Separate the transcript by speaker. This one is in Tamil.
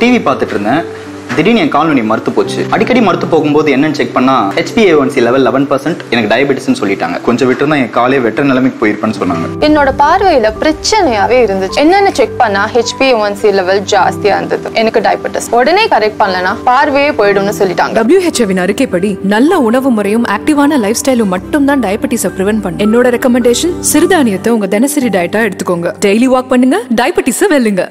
Speaker 1: டிவி பார்த்துட்டு இருந்தேன். திடீர்னு என் கால்வனி மறுத்து போச்சு. அடிக்கடி மறுத்து போகும்போது என்னன்னு செக் பண்ணா ஹெச்பிஏஒன்சி லெவல் லெவன் பர்சன்ட் எனக்கு டயபெட்டிஸ்னு சொல்லிட்டாங்க. கொஞ்சம் விட்டுருந்தா என் காலே வெட்ட நிலைமைக்கு போயிருப்பேன்னு சொன்னாங்க.
Speaker 2: என்னோட பார்வையில பிரச்சனையாவே இருந்துச்சு. என்னன்னு செக் பண்ணா ஹெச்பிஒன்சி லெவல் ஜாஸ்தியா இருந்தது. எனக்கு டயபெட்டிஸ் உடனே கரெக்ட் பண்ணலனா பார்வையே போயிடும்னு சொல்லிட்டாங்க.
Speaker 3: டபிள்யூஹெச்ஓவின் அறிக்கைப்படி நல்ல உணவு முறையும் ஆக்டிவான லைஃப் ஸ்டைலும் மட்டும் தான் டயபெட்டிஸை ப்ரிவென்ட் பண்ணும். என்னோட ரெக்கமெண்டேஷன் சிறுதானியத்தை உங்க தினசரி டயட்டா எடுத்துக்கோங்க. டெய்லி வாக் பண்ணுங்க டயபெட்டிஸை வெல்லுங்க.